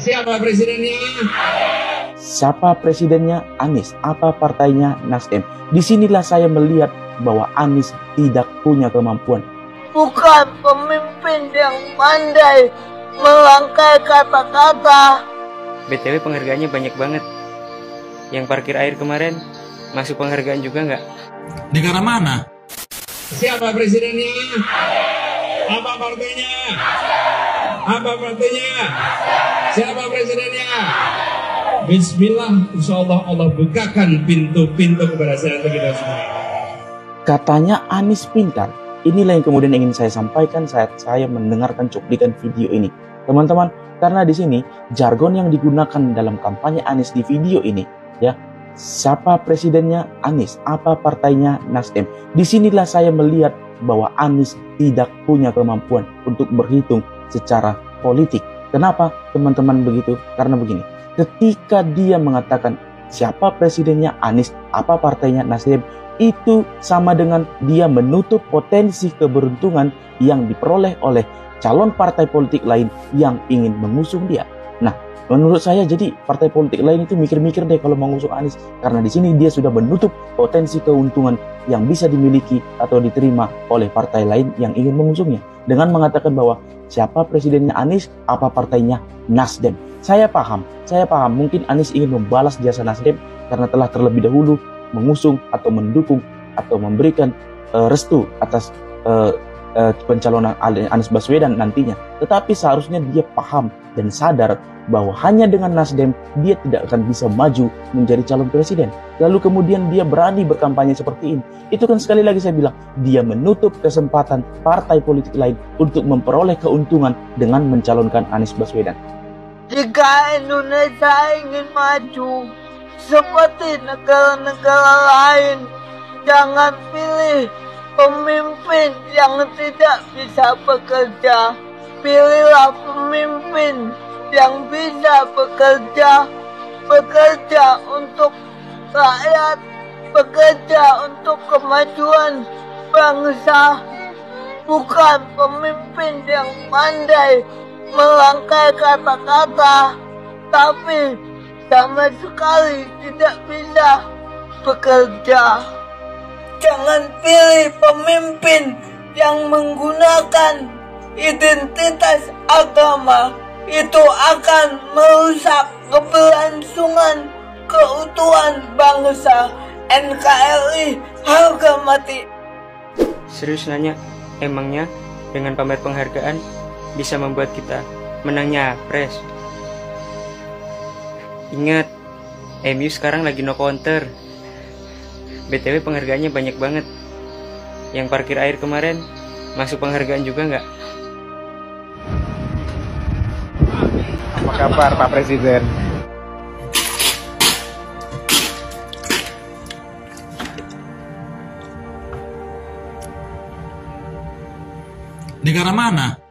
Siapa presidennya? Siapa presidennya? Anies. Apa partainya? Nasdem. Di sinilah saya melihat bahwa Anies tidak punya kemampuan. Bukan pemimpin yang pandai melangkai kata-kata. BTW penghargaannya banyak banget. Yang parkir air kemarin masuk penghargaan juga nggak? Negara mana? Siapa presidennya? Apa partainya? Apa partainya? Siapa presidennya? Bismillah, insya Allah Allah bukakan pintu-pintu saya untuk kita semua. Katanya Anies pintar. Inilah yang kemudian ingin saya sampaikan saat saya mendengarkan cuplikan video ini. Teman-teman, karena di sini jargon yang digunakan dalam kampanye Anies di video ini, ya, siapa presidennya Anies, apa partainya Nasdem. Di sinilah saya melihat bahwa Anies tidak punya kemampuan untuk berhitung secara politik. Kenapa teman-teman begitu? Karena begini, ketika dia mengatakan siapa presidennya Anies, apa partainya Nasdem, itu sama dengan dia menutup potensi keberuntungan yang diperoleh oleh calon partai politik lain yang ingin mengusung dia. Nah, menurut saya jadi partai politik lain itu mikir-mikir deh kalau mengusung Anies. Karena di sini dia sudah menutup potensi keuntungan yang bisa dimiliki atau diterima oleh partai lain yang ingin mengusungnya. Dengan mengatakan bahwa siapa presidennya Anies, apa partainya Nasdem. Saya paham, saya paham. Mungkin Anies ingin membalas jasa Nasdem karena telah terlebih dahulu mengusung atau mendukung atau memberikan uh, restu atas uh, uh, pencalonan Anies Baswedan nantinya. Tetapi seharusnya dia paham dan sadar bahwa hanya dengan Nasdem dia tidak akan bisa maju menjadi calon presiden. Lalu kemudian dia berani berkampanye seperti ini. Itu kan sekali lagi saya bilang, dia menutup kesempatan partai politik lain untuk memperoleh keuntungan dengan mencalonkan Anies Baswedan. Jika Indonesia ingin maju, seperti negara-negara lain. Jangan pilih pemimpin yang tidak bisa bekerja. Pilihlah pemimpin yang bisa bekerja, bekerja untuk rakyat, bekerja untuk kemajuan bangsa. Bukan pemimpin yang pandai melangkai kata-kata, tapi sama sekali tidak bisa bekerja. Jangan pilih pemimpin yang menggunakan identitas agama. Itu akan merusak keberlangsungan keutuhan bangsa NKRI harga mati. Serius nanya, emangnya dengan pamer penghargaan bisa membuat kita menangnya pres? Ingat, MU sekarang lagi no counter. BTW penghargaannya banyak banget. Yang parkir air kemarin masuk penghargaan juga nggak? Apa kabar Pak Presiden? Negara mana?